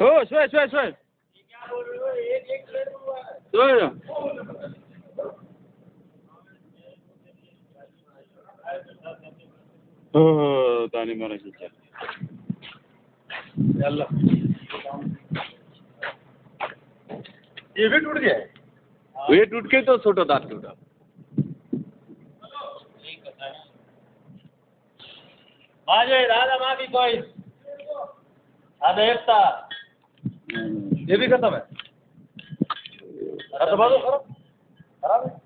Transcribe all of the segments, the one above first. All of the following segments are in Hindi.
हो सोय सोय हो हो ताणी मारायची ये भी टूट गया है? ये टूट के तो छोटा दांत टूटा। माझे दादा माफ़ी कोई। एकता ये भी खत्म है खत्म खराब खराब है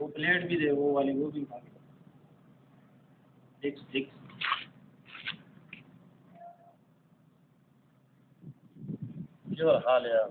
वो प्लेट भी दे वो वाली वो भी खा सिक्स सिक्स जो हाल है यार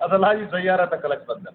असल हाजी सैयारा तक कलक बंदन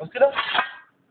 मुश्किल है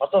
खत्म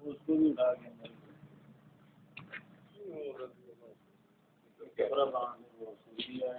वो उसको भी उठा के अंदर पूरा बांध वो सूजी है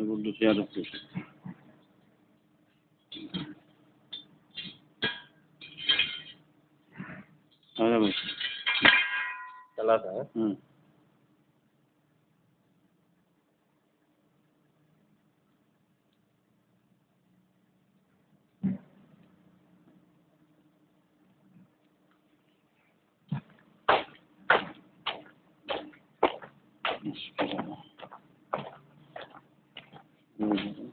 ज़बरदस्त याद रखते आजा भाई। चला था हम्म। Yes. we